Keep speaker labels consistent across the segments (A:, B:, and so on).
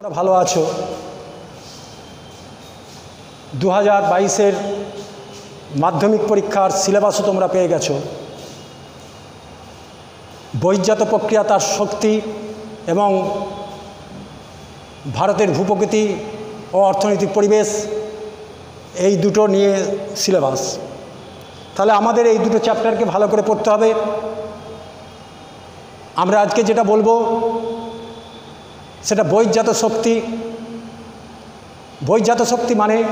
A: তোমরা ভালো আছো। দু হাজার বাইশের মাধ্যমিক পরীক্ষার সিলেবাসও তোমরা পেয়ে গেছো। বহির্জাত প্রক্রিয়া তার শক্তি এবং ভারতের ভূপ্রকৃতি ও অর্থনৈতিক পরিবেশ, এই দুটো নিয়ে সিলেবাস। তাহলে আমাদের এই দুটো চ্যাপ্টারকে ভালো করে পড়তে হবে। আমরা আজকে যেটা বলব সেটা বহির্জাত শক্তি। বহির্জাত শক্তি মানে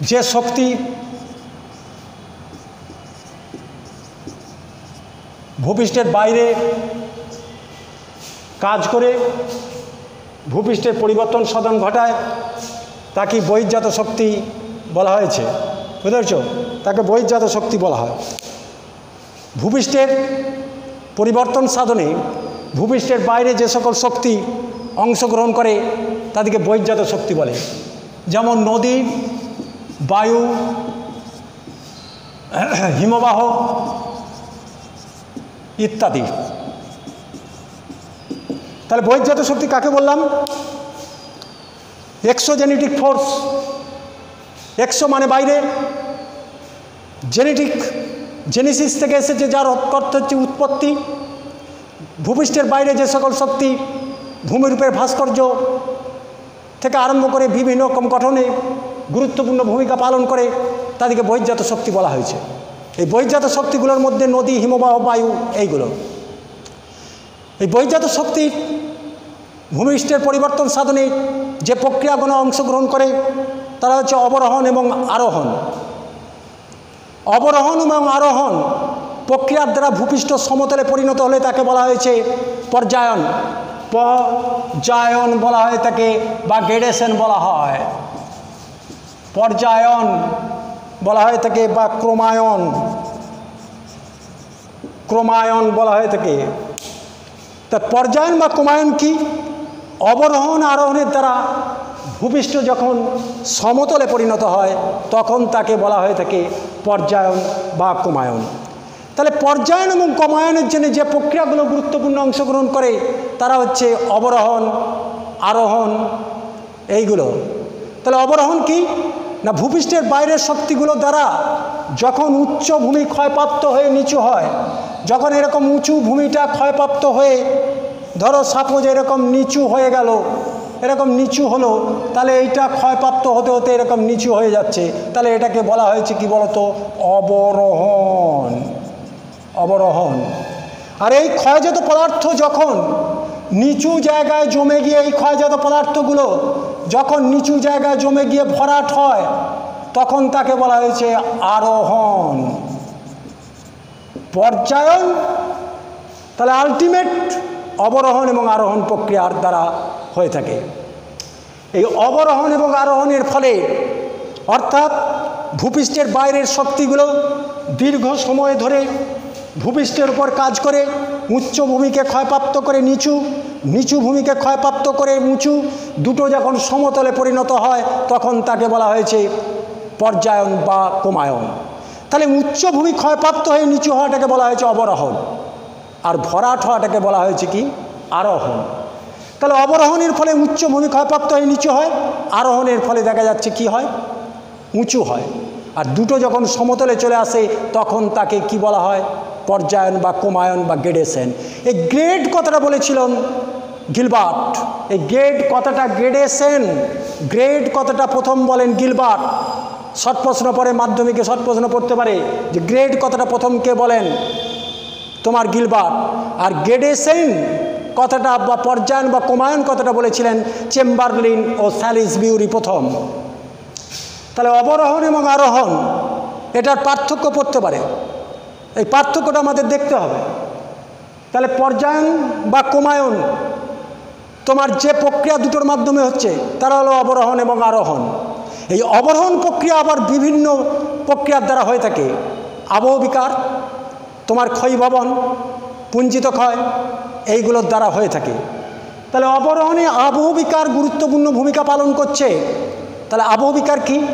A: যে শক্তি ভূপৃষ্ঠের বাইরে কাজ করে, ভূপৃষ্ঠের পরিবর্তন সাধন ঘটায়, তাকে বহির্জাত শক্তি বলা হয়েছে। বুঝতে পেরেছ? তাকে বহির্জাত শক্তি বলা হয়। ভূপৃষ্ঠের পরিবর্তন সাধনে ভূপৃষ্ঠের বাইরে যে সকল শক্তি অংশগ্রহণ করে, তাদেরকে বহির্জাত শক্তি বলে। যেমন নদী, বায়ু, হিমবাহ ইত্যাদি। তাহলে বহির্জাত শক্তি কাকে বললাম? এক্সোজেনেটিক ফোর্স এক্সো মানে বাইরে। জেনেটিক জেনেসিস থেকে এসেছে, যার অর্থ হচ্ছে উৎপত্তি। ভূপৃষ্ঠের বাইরে যে সকল শক্তি ভূমিরূপের ভাস্কর্য থেকে আরম্ভ করে বিভিন্ন রকম গঠনে গুরুত্বপূর্ণ ভূমিকা পালন করে, তাদেরকে বহির্জাত শক্তি বলা হয়েছে। এই বহির্জাত শক্তিগুলোর মধ্যে নদী, হিমবাহ, বায়ু এইগুলো। এই বহির্জাত শক্তি ভূমিষ্ঠের পরিবর্তন সাধনে যে প্রক্রিয়াগুলো অংশগ্রহণ করে, তারা হচ্ছে অবরোহণ এবং আরোহণ। অবরোহণ এবং আরোহণ প্রক্রিয়ার দ্বারা ভূপৃষ্ঠ সমতলে পরিণত হলে তাকে বলা হয়েছে পর্যায়ন। পর্যায়ন বলা হয় তাকে, বা গ্রেডেশন বলা হয়। পর্যায়ন বলা হয় থাকে বা ক্রমায়ন। ক্রমায়ন বলা হয় থাকে তা পর্যায়ন বা ক্রমায়ন কি? অবরোহণ আরোহণের দ্বারা ভূপৃষ্ঠ যখন সমতলে পরিণত হয়, তখন তাকে বলা হয়ে থাকে পর্যায়ন বা ক্রমায়ন। তাহলে পর্যায়ন এবং কমায়নের জন্য যে প্রক্রিয়াগুলো গুরুত্বপূর্ণ অংশগ্রহণ করে, তারা হচ্ছে অবরোহণ, আরোহণ, এইগুলো। তাহলে অবরোহণ কি? না ভূপৃষ্ঠের বাইরের শক্তিগুলো দ্বারা যখন উচ্চ ভূমি ক্ষয়প্রাপ্ত হয়ে নিচু হয়, যখন এরকম উঁচু ভূমিটা ক্ষয়প্রাপ্ত হয়ে, ধরো সাপোজ এরকম নিচু হয়ে গেল, এরকম নিচু হলো, তাহলে এইটা ক্ষয়প্রাপ্ত হতে হতে এরকম নিচু হয়ে যাচ্ছে। তাহলে এটাকে বলা হয়েছে কি বলতো? অবরোহণ। অবরোহণ। আর এই ক্ষয়জাত পদার্থ যখন নিচু জায়গায় জমে গিয়ে, এই ক্ষয়জাত পদার্থগুলো যখন নিচু জায়গায় জমে গিয়ে ভরাট হয়, তখন তাকে বলা হয়েছে আরোহণ। পর্যায়ন, তাহলে আলটিমেট অবরোহণ এবং আরোহণ প্রক্রিয়ার দ্বারা হয়ে থাকে। এই অবরোহণ এবং আরোহণের ফলে অর্থাৎ ভূপৃষ্ঠের বাইরের শক্তিগুলো দীর্ঘ সময় ধরে ভূপৃষ্ঠের উপর কাজ করে, উচ্চ ভূমিকে ক্ষয়প্রাপ্ত করে নিচু নিচু ভূমিকে ক্ষয়প্রাপ্ত করে উঁচু, দুটো যখন সমতলে পরিণত হয়, তখন তাকে বলা হয়েছে পর্যায়ন বা কোমায়ন তাহলে উচ্চভূমি ক্ষয়প্রাপ্ত হয়ে নিচু হওয়াটাকে বলা হয়েছে অবরোহণ। আর ভরাট হওয়াটাকে বলা হয়েছে কি? আরোহণ। তাহলে অবরোহণের ফলে উচ্চভূমি ক্ষয়প্রাপ্ত হয়ে নিচু হয়, আরোহণের ফলে দেখা যাচ্ছে কি হয়? উঁচু হয়। আর দুটো যখন সমতলে চলে আসে, তখন তাকে কি বলা হয়? পর্যায়ন বা কোমায়ন বা গ্রেডেশন এই গ্রেড কথাটা বলেছিলাম, গিলবার্ট। এই গ্রেড কথাটা গ্রেডেশন গ্রেড কথাটা প্রথম বলেন গিলবার্ট। শর্ট প্রশ্ন পরে মাধ্যমিকে শর্ট প্রশ্ন পড়তে পারে। যে গ্রেড কথাটা প্রথম কে বলেন? তোমার গিলবার্ট। আর গ্রেডেশন কথাটা বা পর্যায়ন বা কোমায়ন কথাটা বলেছিলেন চেম্বারলিন ও স্যালিস বিউরি প্রথম। তাহলে অবরোহণ এবং আরোহণ, এটার পার্থক্য পড়তে পারে। এই পার্থক্যটা আমাদের দেখতে হবে। তাহলে পর্যায়ন বা কোমায়ন, তোমার যে প্রক্রিয়া দুটোর মাধ্যমে হচ্ছে, তারা হলো অবরোহণ এবং আরোহণ। এই অবরোহণ প্রক্রিয়া আবার বিভিন্ন প্রক্রিয়ার দ্বারা হয়ে থাকে। আবহবিকার তোমার ক্ষয়ভবন পুঞ্জিত ক্ষয়, এইগুলোর দ্বারা হয়ে থাকে। তাহলে অবরোহণে আবহবিকার গুরুত্বপূর্ণ ভূমিকা পালন করছে। তাহলে আবহবিকার কি?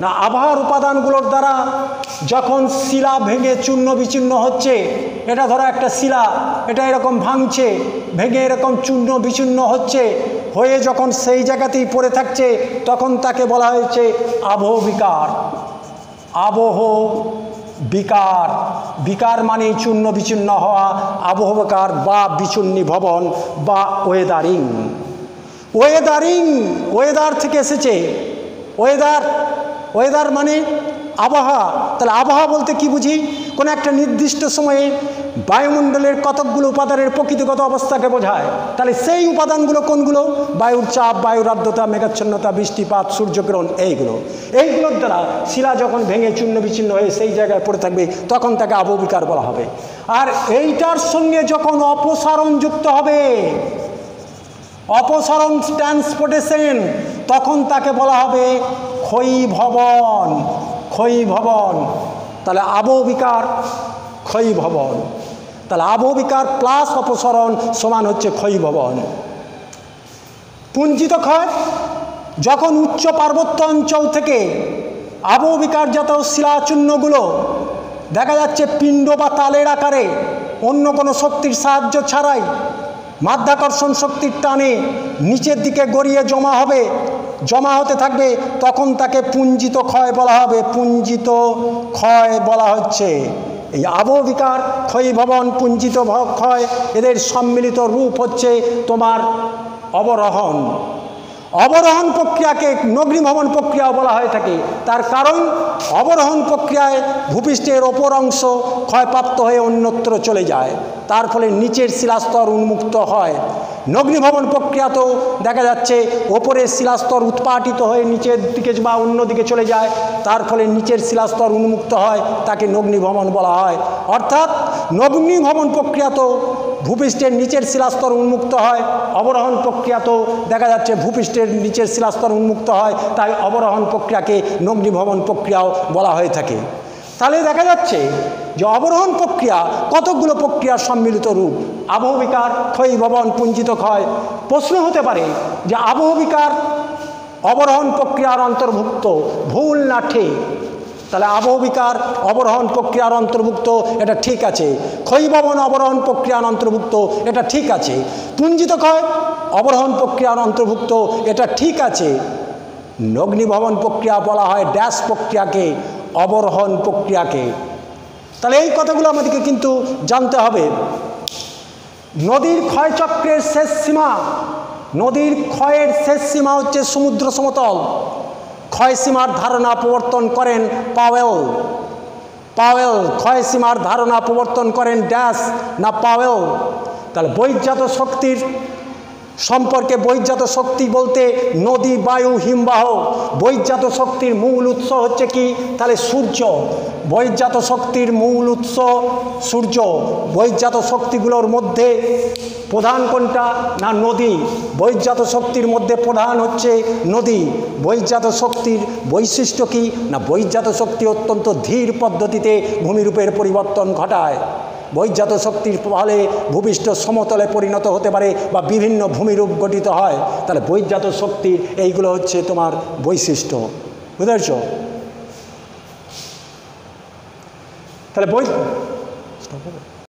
A: না আবহাওয়ার উপাদানগুলোর দ্বারা যখন শিলা ভেঙে চূর্ণ বিচূর্ণ হচ্ছে, এটা ধরো একটা শিলা, এটা এরকম ভাঙছে, ভেঙে এরকম চূর্ণ বিচূর্ণ হচ্ছে, হয়ে যখন সেই জায়গাতেই পড়ে থাকছে, তখন তাকে বলা হয়েছে আবহ বিকার। আবহ বিকার। বিকার মানে চূর্ণ বিচূর্ণ হওয়া, আবহ বিকার বা বিচূর্ণী ভবন বা ওয়েদারিং। ওয়েদারিং, ওয়েদার থেকে এসেছে। ওয়েদার ওয়েদার মানে আবহাওয়া। তাহলে আবহাওয়া বলতে কি বুঝি? কোনো একটা নির্দিষ্ট সময়ে বায়ুমণ্ডলের কতকগুলো উপাদানের প্রকৃতিগত অবস্থাকে বোঝায়। তাহলে সেই উপাদানগুলো কোনগুলো? বায়ুর চাপ, বায়ুর আর্দ্রতা, মেঘাচ্ছন্নতা, বৃষ্টিপাত সূর্যগ্রহণ এইগুলো। এইগুলোর দ্বারা শিলা যখন ভেঙে চূর্ণ বিচ্ছিন্ন হয়ে সেই জায়গায় পড়ে থাকবে, তখন তাকে আবহবিকার বলা হবে। আর এইটার সঙ্গে যখন অপসারণ যুক্ত হবে, অপসারণ ট্রান্সপোর্টেশন, তখন তাকে বলা হবে ক্ষয়ী ভবন ক্ষয়ী ভবন। তাহলে আবহবিকার ক্ষয়ী ভবন। তাহলে আবহবিকার প্লাস অপসরণ সমান হচ্ছে ক্ষয়ী ভবন। পুঞ্জিত ক্ষয়, যখন উচ্চ পার্বত্য অঞ্চল থেকে আবহবিকার জাত শিলাচূর্ণগুলো দেখা যাচ্ছে পিণ্ড বা তালের আকারে অন্য কোনো শক্তির সাহায্য ছাড়াই মাধ্যাকর্ষণ শক্তির টানে নিচের দিকে গড়িয়ে জমা হবে, জমা হতে থাকবে, তখন তাকে পুঞ্জিত ক্ষয় বলা হবে। পুঞ্জিত ক্ষয় বলা হচ্ছে। এই আবহবিকার ক্ষয়ী ভবন, পুঞ্জিত ক্ষয়, এদের সম্মিলিত রূপ হচ্ছে তোমার অবরোহণ। অবরোহণ প্রক্রিয়াকে নগ্নিভবন প্রক্রিয়া বলা হয়ে থাকে। তার কারণ, অবরোহণ প্রক্রিয়ায় ভূপৃষ্ঠের ওপর অংশ ক্ষয়প্রাপ্ত হয়ে অন্যত্র চলে যায়। তার ফলে নিচের শিলাস্তর উন্মুক্ত হয়। নগ্নিভবন প্রক্রিয়াতেও দেখা যাচ্ছে, ওপরের শিলাস্তর উৎপাটিত হয়ে নিচের দিকে বা অন্য দিকে চলে যায়। তার ফলে নিচের শিলাস্তর উন্মুক্ত হয়, তাকে নগ্নিভবন বলা হয়। অর্থাৎ নগ্নিভবন প্রক্রিয়াতেও ভূপৃষ্ঠের নিচের শিলাস্তর উন্মুক্ত হয়, অবরোহণ প্রক্রিয়াতেও দেখা যাচ্ছে ভূপৃষ্ঠের নিচের শিলাস্তর উন্মুক্ত হয়, তাই অবরোহণ প্রক্রিয়াকে নগ্নিভবন প্রক্রিয়াও বলা হয়ে থাকে। তাহলে দেখা যাচ্ছে যে অবরোহণ প্রক্রিয়া কতকগুলো প্রক্রিয়ার সম্মিলিত রূপ? আবহবিকার ক্ষয়ী ভবন পুঞ্জিত ক্ষয়। প্রশ্ন হতে পারে যে আবহবিকার অবরোহণ প্রক্রিয়ার অন্তর্ভুক্ত ভুল না ঠিক। তাহলে আবহবিকার অবরোহণ প্রক্রিয়ার অন্তর্ভুক্ত, এটা ঠিক আছে। ক্ষয়ীভবন অবরোহণ প্রক্রিয়ার অন্তর্ভুক্ত, এটা ঠিক আছে। পুঞ্জিত ক্ষয় অবরোহণ প্রক্রিয়ার অন্তর্ভুক্ত, এটা ঠিক আছে। নগ্নিভবন প্রক্রিয়া বলা হয় ড্যাশ প্রক্রিয়াকে, অবরোহণ প্রক্রিয়াকে। তাহলে এই কথাগুলো আমাদেরকে কিন্তু জানতে হবে। নদীর ক্ষয়চক্রের শেষ সীমা, নদীর ক্ষয়ের শেষ সীমা হচ্ছে সমুদ্র সমতল। ক্ষয়সীমার ধারণা প্রবর্তন করেন পাওয়েল। পাওয়েল ক্ষয়সীমার ধারণা প্রবর্তন করেন ড্যাশ না পাওয়েল। তাহলে বহির্জাত শক্তির সম্পর্কে বহির্জাত শক্তি বলতে নদী, বায়ু, হিমবাহ। বহির্জাত শক্তির মূল উৎস হচ্ছে কি? তাহলে সূর্য। বহির্জাত শক্তির মূল উৎস সূর্য। বহির্জাত শক্তিগুলোর মধ্যে প্রধান কোনটা? না, নদী। বহির্জাত শক্তির মধ্যে প্রধান হচ্ছে নদী। বহির্জাত শক্তির বৈশিষ্ট্য কি? না বহির্জাত শক্তি অত্যন্ত ধীর পদ্ধতিতে ভূমিরূপের পরিবর্তন ঘটায়। বহির্জাত শক্তির ফলে ভূমিষ্ঠ সমতলে পরিণত হতে পারে বা বিভিন্ন ভূমিরূপ গঠিত হয়, তাহলে বহির্জাত শক্তির এইগুলো হচ্ছে তোমার বৈশিষ্ট্য। বুঝতে তাহলে বই